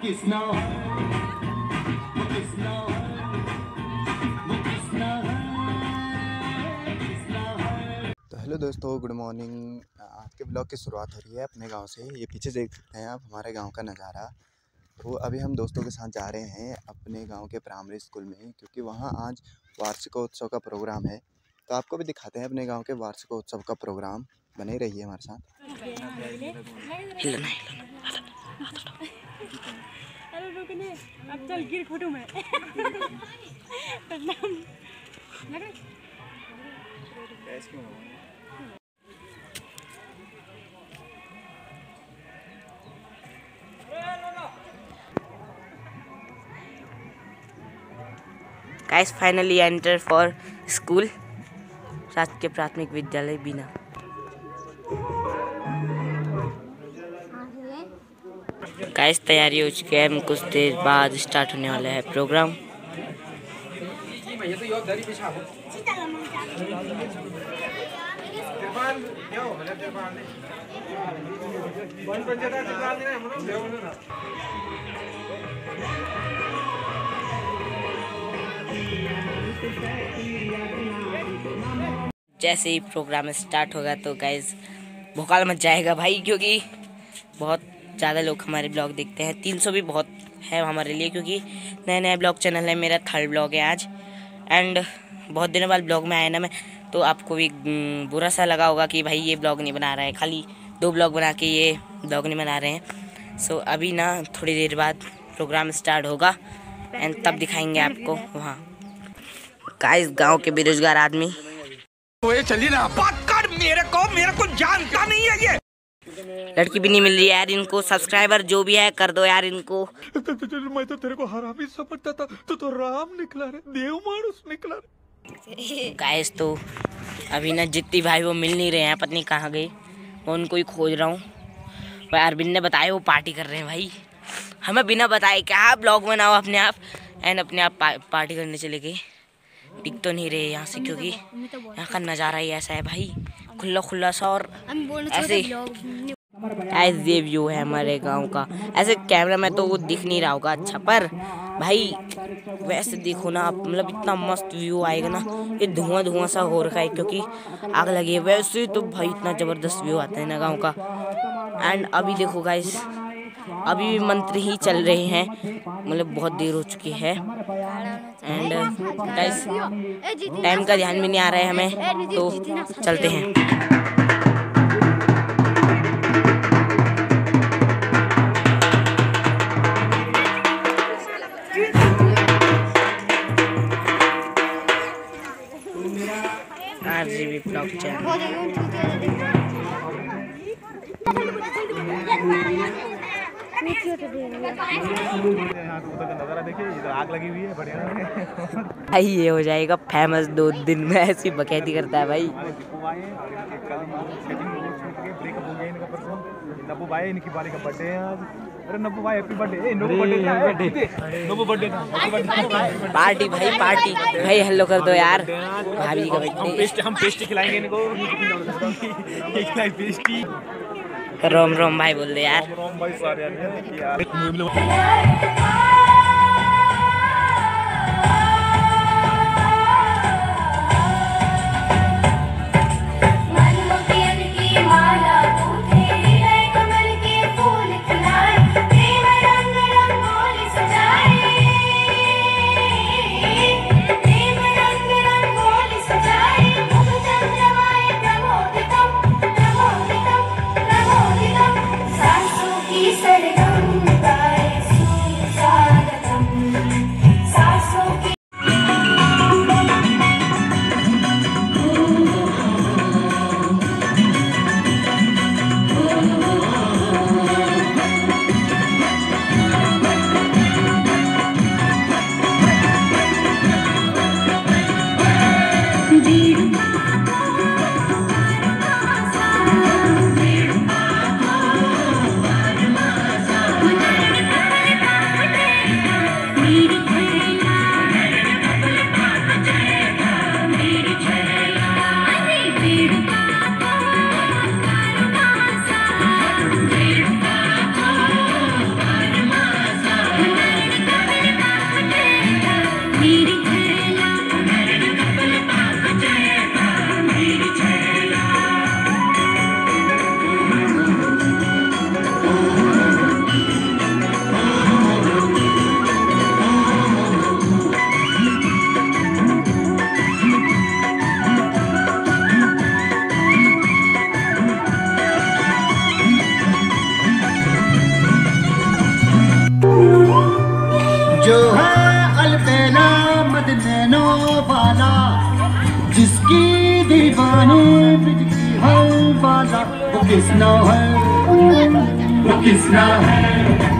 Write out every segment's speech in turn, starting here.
है है है है तो हेलो दोस्तों गुड मॉर्निंग आज के ब्लॉग की शुरुआत हो रही है अपने गाँव से ये पीछे देख सकते हैं आप हमारे गाँव का नज़ारा तो अभी हम दोस्तों के साथ जा रहे हैं अपने गाँव के प्राइमरी स्कूल में क्योंकि वहाँ आज वार्षिकोत्सव का प्रोग्राम है तो आपको भी दिखाते हैं अपने गाँव के वार्षिकोत्सव का प्रोग्राम बने रहिए हमारे साथ अरे रुकने, अब चल गिर फ़ोटो में। guys, finally enter for school. राजकीय प्राथमिक विद्यालय बिना। गाइस तैयारी हो चुकी है। कुछ देर बाद स्टार्ट होने वाला है प्रोग्राम जैसे ही प्रोग्राम स्टार्ट होगा तो गाइज़ भोकाल मच जाएगा भाई, क्योंकि बहुत ज़्यादा लोग हमारे ब्लॉग देखते हैं। 300 भी बहुत है हमारे लिए क्योंकि नया नया ब्लॉग चैनल है मेरा थर्ड ब्लॉग है आज। एंड बहुत दिनों बाद ब्लॉग में आया ना मैं तो आपको भी बुरा सा लगा होगा कि भाई ये ब्लॉग नहीं बना रहा है। खाली दो ब्लॉग बना के ये ब्लॉग नहीं बना रहे हैं। सो so, अभी ना थोड़ी देर बाद प्रोग्राम स्टार्ट होगा। एंड तब दिखाएँगे आपको वहाँ। गाइस गाँव के बेरोजगार आदमी। लड़की भी नहीं मिल रही है यार इनको सब्सक्राइबर जो भी है कर दो यार इनको। मैं तो तेरे को हरामी समझता था तू तो राम निकला रे देव मानुस निकला रे गाइस तो अभी ना जितनी भाई वो मिल नहीं रहे हैं पत्नी कहाँ गई मैं उनको ही खोज रहा हूँ। भाई अरविंद ने बताया वो पार्टी कर रहे हैं भाई। हमें बिना बताए क्या ब्लॉग बनाओ अपने आप। एंड अपने आप पा, पार्टी करने चले गए। टिक तो नहीं रहे यहाँ से क्योंकि यहाँ का नज़ारा ही ऐसा है भाई। खुला खुला सा और ऐसे ऐस ये व्यू है हमारे गाँव का। ऐसे कैमरा में तो वो दिख नहीं रहा होगा अच्छा पर भाई वैसे देखो ना आप मतलब इतना मस्त व्यू आएगा ना ये धुआँ धुआँ सा हो रखा है क्योंकि आग लगी है। वैसे तो भाई इतना ज़बरदस्त व्यू आता है ना गाँव का। एंड अभी देखो गाइस अभी भी मंत्र ही चल रहे हैं। मतलब बहुत देर हो चुकी है। एंड गाइस टाइम का ध्यान भी नहीं आ रहा है हमें तो चलते हैं। भाई, ये हो जाएगा फ़ेमस दो दिन में ऐसी बकैती करता है भाई। इनकी बारी का बर्थडे है आज। अरे नब्बू भाई happy birthday Nabbu birthday Nabbu birthday था पार्टी भाई पार्टी भाई हेलो कर दो यार। भाभी का बर्थडे पेस्ट हम पेस्टी खिलाएँगे इनको। ये खिलाई पेस्टी रोम रोम भाई बोल दे यार। रोम भाई सारे यार। नैनो वाला जिसकी दीवानी बिजली हल वाला वो किसना है वो किसना है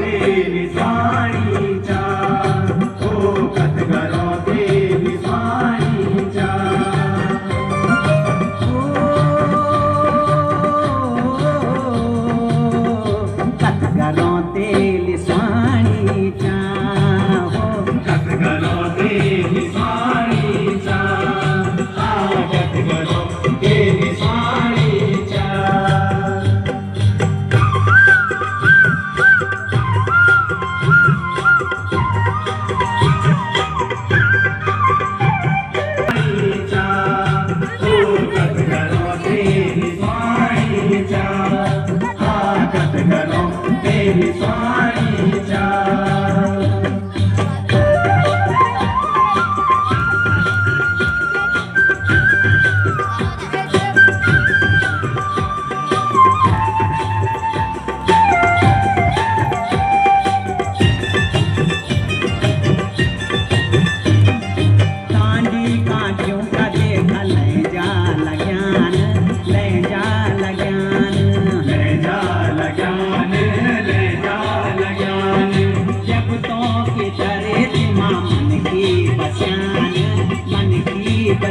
मेरी साड़ी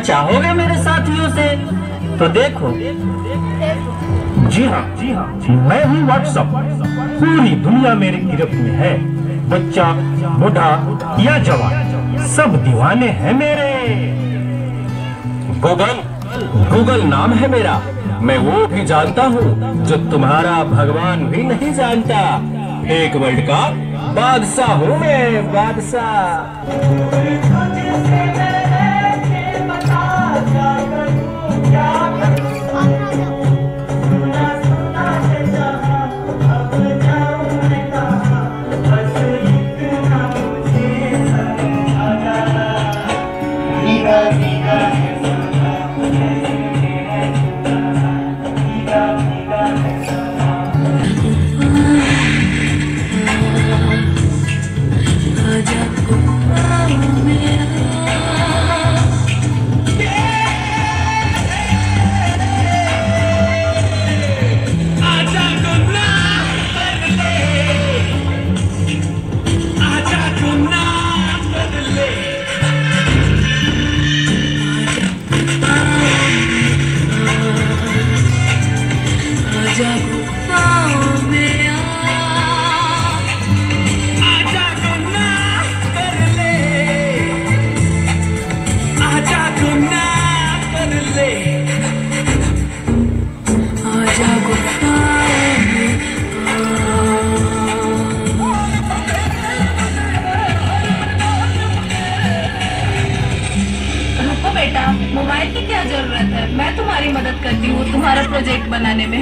चाहोगे मेरे साथियों से? तो देखो। जी हाँ जी हाँ मैं हूँ व्हाट्सअप पूरी दुनिया मेरी गिरफ्त में है। बच्चा, बूढ़ा या जवान, सब दीवाने हैं मेरे। गूगल गूगल नाम है मेरा। मैं वो भी जानता हूँ जो तुम्हारा भगवान भी नहीं जानता। एक वर्ल्ड का बादशाह हूँ मैं, बादशाह। God. मोबाइल की क्या ज़रूरत है? मैं तुम्हारी मदद करती हूँ तुम्हारा प्रोजेक्ट बनाने में।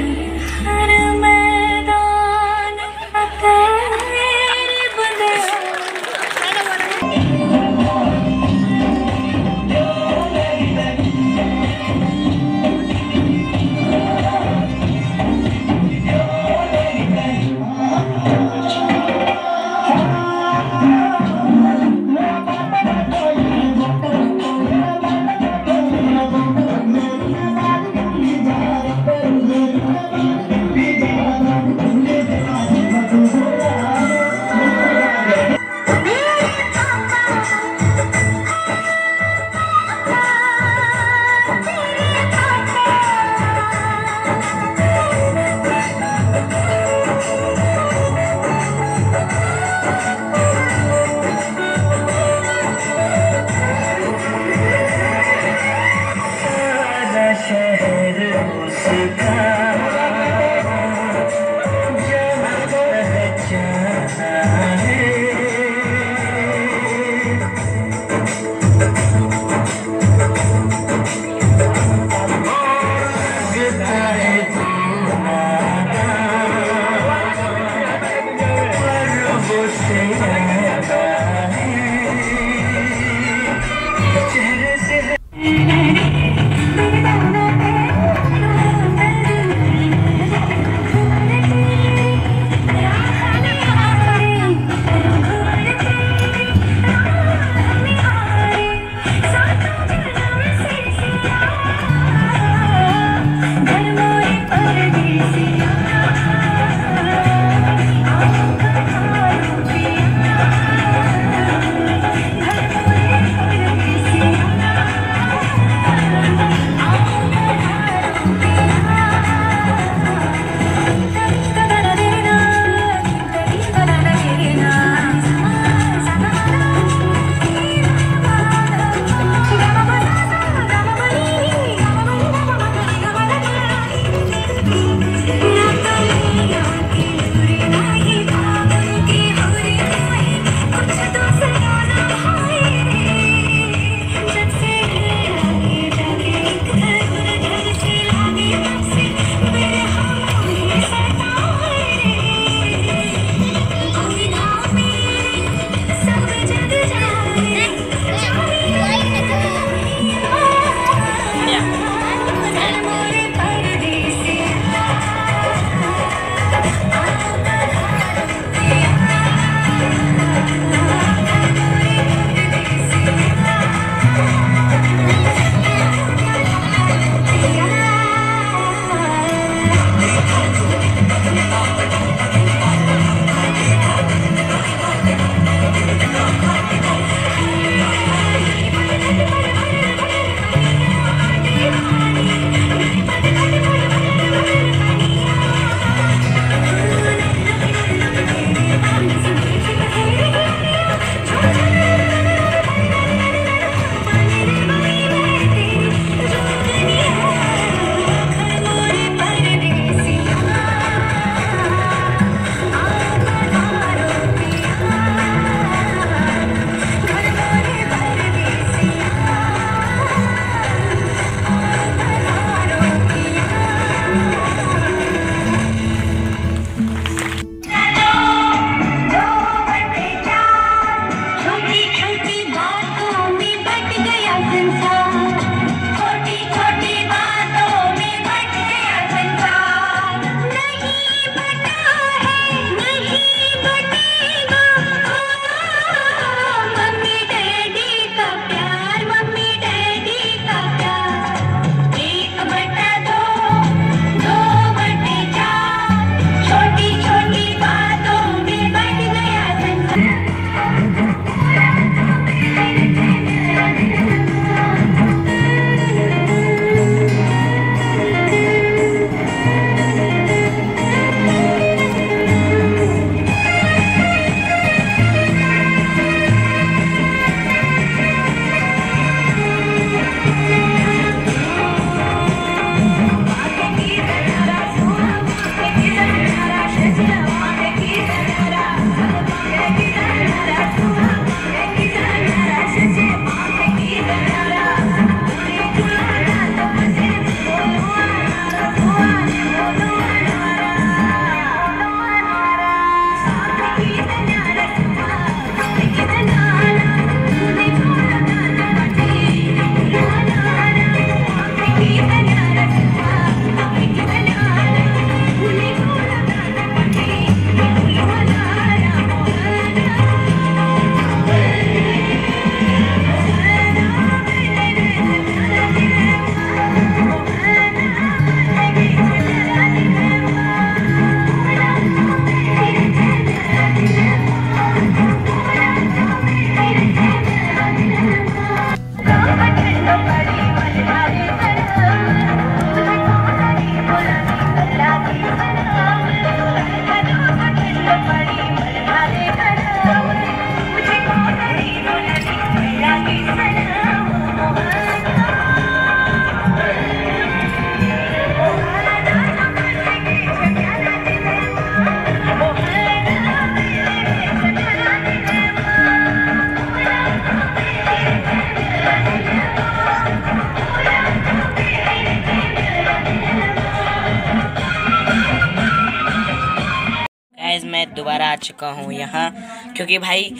चुका हूँ यहाँ क्योंकि भाई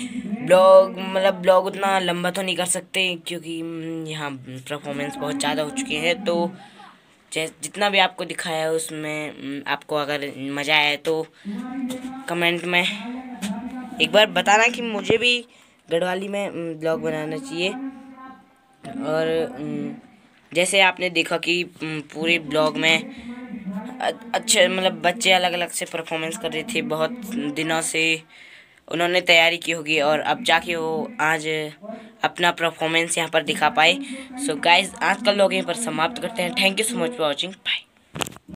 ब्लॉग मतलब ब्लॉग उतना लंबा तो नहीं कर सकते क्योंकि हम्म, यहाँ परफॉर्मेंस बहुत ज़्यादा हो चुकी है तो जितना भी आपको दिखाया है उसमें हम्म, आपको अगर मज़ा आया तो कमेंट में एक बार बताना कि मुझे भी गढ़वाली में ब्लॉग बनाना चाहिए। और हम्म, जैसे आपने देखा कि हम्म, पूरे ब्लॉग में अच्छे मतलब बच्चे अलग अलग से परफॉर्मेंस कर रहे थे। बहुत दिनों से उन्होंने तैयारी की होगी और अब जाके वो आज अपना परफॉर्मेंस यहाँ पर दिखा पाए। सो गाइज़ आज कल लोग यहीं पर समाप्त करते हैं। Thank you so much for watching bye